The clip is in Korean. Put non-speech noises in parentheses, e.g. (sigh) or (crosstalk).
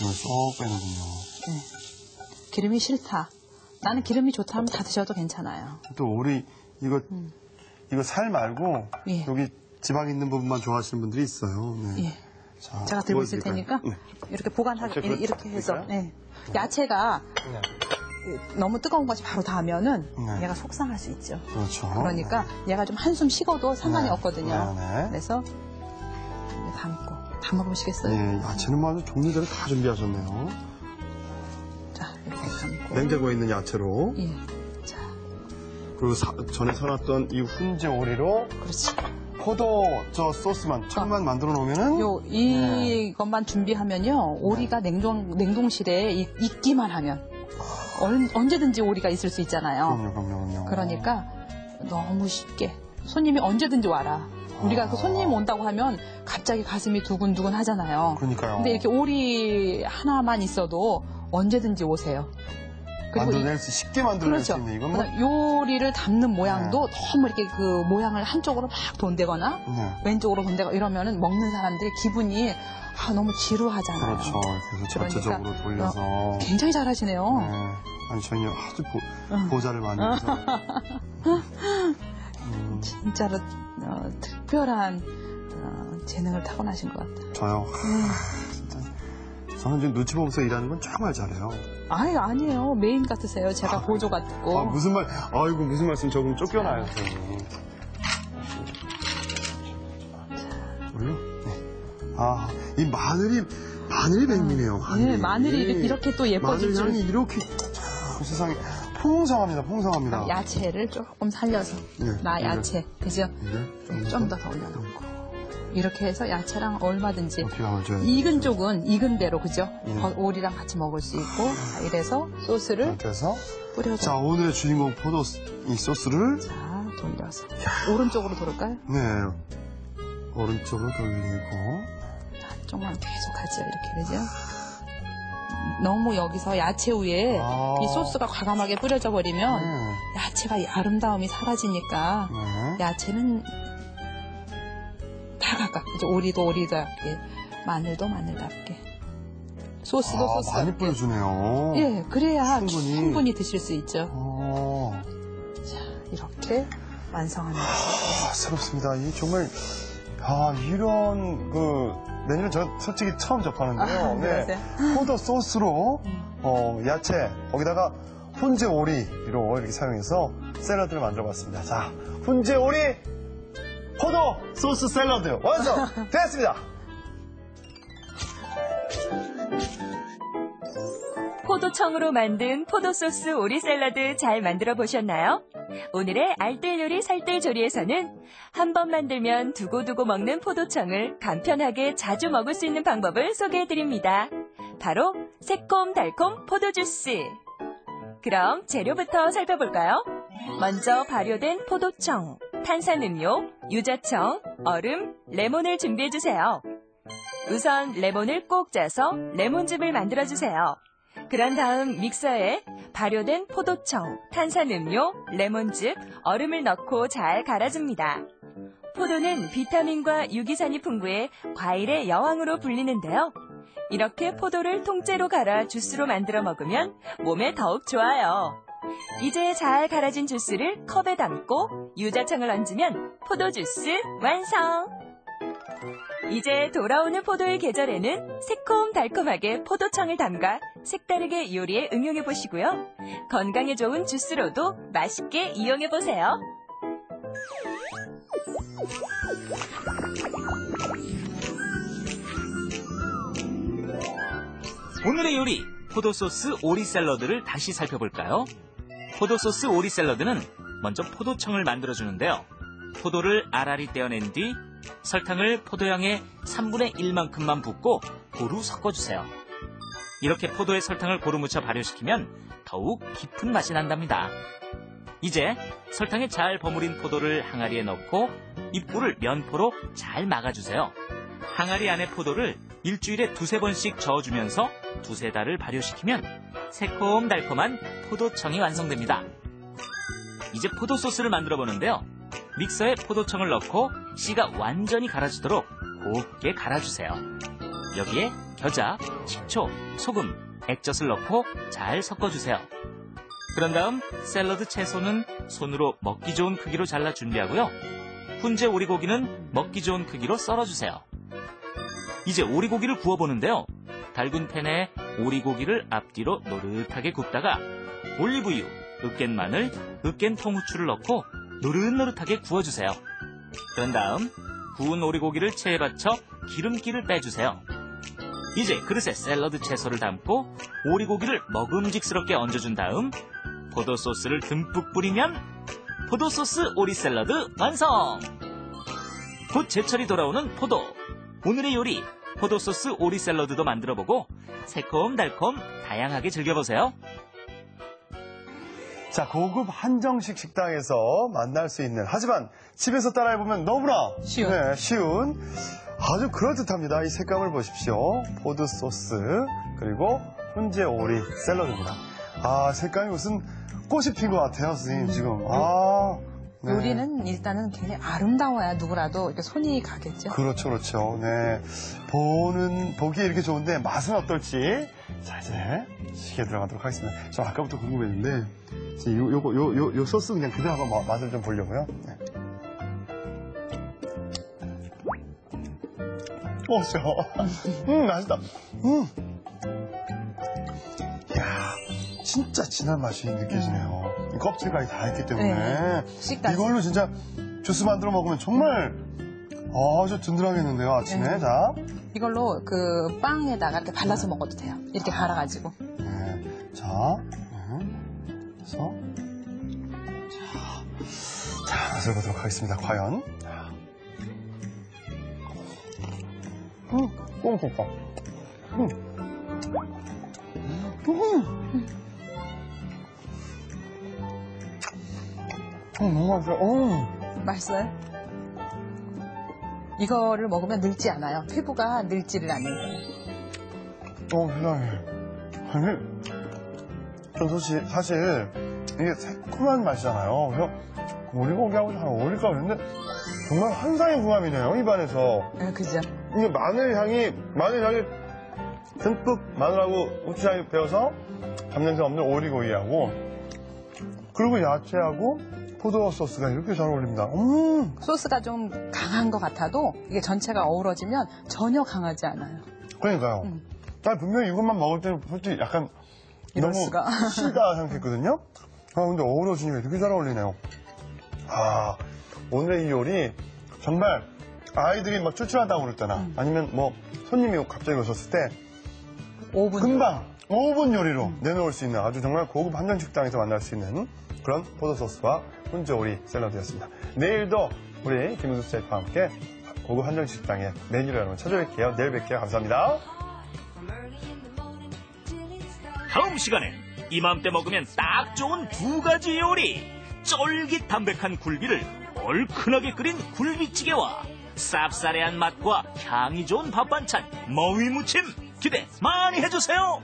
이걸 쏙 빼는군요. 기름이 싫다. 나는 기름이 좋다 하면 다 드셔도 괜찮아요. 또 우리 이거 이거 살 말고 음. 예. 여기 지방 있는 부분만 좋아하시는 분들이 있어요. 네. 예. 자, 제가 들고 있을? 테니까 네. 이렇게 보관하게 그거 이렇게 해서 드릴까요? 네. 야채가 네. 너무 뜨거운 것이 바로 닿으면은 네. 얘가 속상할 수 있죠. 그렇죠. 그러니까 얘가 좀 한숨 쉬고도 상관이 네. 없거든요. 네, 네. 그래서 이렇게 담고 담아보시겠어요? 예, 야채는 뭐 아주 종류대로 다 준비하셨네요. 자 이렇게 담고 냉장고에 있는 야채로 예. 자 그리고 사- 전에 사놨던 이 훈제 오리로 그렇지. 포도 저 소스만 청만 만들어 놓으면은 요 이것만 준비하면요 오리가 냉동 냉동실에 이- 있기만 하면 얼- 언제든지 오리가 있을 수 있잖아요. 그럼요, 그럼요, 그럼요. 그러니까 너무 쉽게 손님이 언제든지 와라. 우리가 아. 그 손님 온다고 하면 갑자기 가슴이 두근두근 하잖아요. 그러니까요. 근데 이렇게 오리 하나만 있어도 언제든지 오세요. 만들어낼 수 쉽게 만들어낼 그렇죠. 수 있는 이건 뭐 요리를 담는 모양도 너무 이렇게 그 모양을 한쪽으로 막 돈대거나 네. 왼쪽으로 돈대거나 이러면은 먹는 사람들이 기분이 아, 너무 지루하잖아요. 그렇죠. 그래서 전체적으로 그러니까, 돌려서. 굉장히 잘하시네요. 네. 아니, 저희 아주 보, 응. 보자를 많이 해서. 음, (laughs) 진짜로 어, 특별한 어, 재능을 타고나신 것 같아요. 저요. 음. 진짜. 저는 지금 눈치 보면서 일하는 건 정말 잘해요. 아유 아니에요 메인 같으세요. 제가 보조 같고. 아, 무슨 말, 아이고, 무슨 말씀 조금 쫓겨나요, 저는. 네. 아, 이 마늘이, 마늘이 백미네요. 네, 마늘이 이렇게, 이렇게 또 예뻐질 마늘 줄. 향이 이렇게, 참, 세상에, 풍성합니다, 풍성합니다. 야채를 조금 살려서 네, 나 야채 그죠? 이걸 좀더 더 올려놓고 이렇게 해서 야채랑 얼마든지 어떻게 익은 쪽은 익은 대로 그죠? 음. 거- 오리랑 같이 먹을 수 있고 자, 이래서 소스를 이렇게 해서. 뿌려서 자, 오늘의 주인공 포도 스- 이 소스를, 자 돌려서 오른쪽으로 돌을까요? 네, 오른쪽으로 돌리고, 한쪽만 계속 하죠 이렇게 그죠? 너무 여기서 야채 위에 아. 이 소스가 과감하게 뿌려져 버리면 네, 야채가 이 아름다움이 사라지니까 네. 야채는 다 각각 이제 오리도 오리답게 마늘도 마늘답게 소스도 아, 소스답게 많이 뿌려주네요. 예 그래야 충분히. 충분히. 드실 수 있죠 어, 자 이렇게 완성하는 거죠 아, 새롭습니다. 이 정말, 아, 이런, 그, 메뉴는 저 솔직히 처음 접하는데요. 아, 그러세요? 포도 소스로, 음. 어, 야채, 거기다가 훈제 오리로 이렇게 사용해서 샐러드를 만들어 봤습니다. 자, 훈제 오리, 포도 소스 샐러드 완성! (laughs) 됐습니다! 포도청으로 만든 포도소스 오리 샐러드 잘 만들어 보셨나요? 오늘의 알뜰 요리 살뜰 조리에서는 한 번 만들면 두고두고 먹는 포도청을 간편하게 자주 먹을 수 있는 방법을 소개해 드립니다. 바로 새콤달콤 포도주스. 그럼 재료부터 살펴볼까요? 먼저 발효된 포도청, 탄산음료, 유자청, 얼음, 레몬을 준비해 주세요. 우선 레몬을 꼭 짜서 레몬즙을 만들어 주세요. 그런 다음 믹서에 발효된 포도청, 탄산음료, 레몬즙, 얼음을 넣고 잘 갈아줍니다. 포도는 비타민과 유기산이 풍부해 과일의 여왕으로 불리는데요. 이렇게 포도를 통째로 갈아 주스로 만들어 먹으면 몸에 더욱 좋아요. 이제 잘 갈아진 주스를 컵에 담고 유자청을 얹으면 포도 주스 완성! 이제 돌아오는 포도의 계절에는 새콤달콤하게 포도청을 담가 색다르게 요리에 응용해 보시고요. 건강에 좋은 주스로도 맛있게 이용해 보세요. 오늘의 요리 포도소스 오리 샐러드를 다시 살펴볼까요? 포도소스 오리 샐러드는 먼저 포도청을 만들어주는데요. 포도를 알알이 떼어낸 뒤 설탕을 포도향의 3분의 1만큼만 붓고 고루 섞어주세요. 이렇게 포도의 설탕을 고루 묻혀 발효시키면 더욱 깊은 맛이 난답니다. 이제 설탕에 잘 버무린 포도를 항아리에 넣고 입구를 면포로 잘 막아주세요. 항아리 안에 포도를 일주일에 두세 번씩 저어주면서 두세 달을 발효시키면 새콤달콤한 포도청이 완성됩니다. 이제 포도 소스를 만들어 보는데요. 믹서에 포도청을 넣고 씨가 완전히 갈아지도록 곱게 갈아주세요. 여기에 겨자, 식초, 소금, 액젓을 넣고 잘 섞어주세요. 그런 다음 샐러드 채소는 손으로 먹기 좋은 크기로 잘라 준비하고요. 훈제 오리고기는 먹기 좋은 크기로 썰어주세요. 이제 오리고기를 구워보는데요. 달군 팬에 오리고기를 앞뒤로 노릇하게 굽다가 올리브유, 으깬 마늘, 으깬 통후추를 넣고 노릇노릇하게 구워주세요. 그런 다음 구운 오리고기를 체에 받쳐 기름기를 빼주세요. 이제 그릇에 샐러드 채소를 담고 오리고기를 먹음직스럽게 얹어준 다음 포도 소스를 듬뿍 뿌리면 포도 소스 오리 샐러드 완성! 곧 제철이 돌아오는 포도. 오늘의 요리 포도 소스 오리 샐러드도 만들어보고 새콤달콤 다양하게 즐겨보세요. 자, 고급 한정식 식당에서 만날 수 있는, 하지만 집에서 따라해보면 너무나 쉬운. 네, 쉬운 아주 그럴듯합니다. 이 색감을 보십시오. 포도 소스, 그리고 훈제 오리 샐러드입니다. 아, 색감이 무슨 꽃이 핀 것 같아요, 선생님, 지금. 아. 네. 요리는 일단은 굉장히 아름다워야 누구라도 이렇게 손이 가겠죠. 그렇죠, 그렇죠. 네. 보는, 보기에 이렇게 좋은데 맛은 어떨지. 자, 이제 시계 들어가도록 하겠습니다. 저 아까부터 궁금했는데, 이제 요, 요거, 요, 요, 요 소스 그냥 그대로 한번 마- 맛을 좀 보려고요. 네. 오, 저. (laughs) 음, 맛있다. 음. 이야, 진짜 진한 맛이 느껴지네요. 이 껍질까지 다 있기 때문에. 네. 식단. 이걸로 진짜 주스 만들어 먹으면 정말 아주 든든하겠는데요, 아침에. 네. 자. 이걸로 그 빵에다가 이렇게 발라서 먹어도 돼요. 이렇게 갈아가지고. 네. 자. 음. 그래서. 자. 자, 맛을 보도록 하겠습니다. 과연. 음, 너무 좋다. 음. 음. 음, 너무 맛있어. 음. 맛있어요? 이거를 먹으면 늙지 않아요. 피부가 늙지를 않는. 어, 세상에. 아니, 전 사실, 사실, 이게 새콤한 맛이잖아요. 그래서, 오리고기하고 잘 어울릴까 그랬는데, 정말 환상의 궁합이네요, 입안에서. 네, 그죠? 이게 마늘 향이, 마늘 향이 듬뿍 마늘하고 고추장이 배어서 잡냄새 없는 오리고기하고, 그리고 야채하고 포도 소스가 이렇게 잘 어울립니다. 음, 소스가 좀 강한 것 같아도 이게 전체가 어우러지면 전혀 강하지 않아요. 그러니까요. 음. 난 분명히 이것만 먹을 때는 솔직히 약간 너무 수가. (laughs) 시다 생각했거든요. 아 근데 어우러지니까 이렇게 잘 어울리네요. 아 오늘 이 요리 정말 아이들이 막 출출하다고 그랬잖아. 음. 아니면 뭐 손님이 갑자기 오셨을 때 5분. 금방 5분 요리로 음. 내놓을 수 있는 아주 정말 고급 한정 식당에서 만날 수 있는 그런 포도 소스와 훈제 오리 샐러드였습니다. 내일도 우리 김은수 셰프와 함께 고급 한정 식당의 메뉴를 여러분 찾아뵐게요. 내일 뵐게요. 감사합니다. 다음 시간엔 이맘때 먹으면 딱 좋은 두 가지 요리. 쫄깃 담백한 굴비를 얼큰하게 끓인 굴비찌개와 쌉싸래한 맛과 향이 좋은 밥반찬 머위무침 기대 많이 해주세요.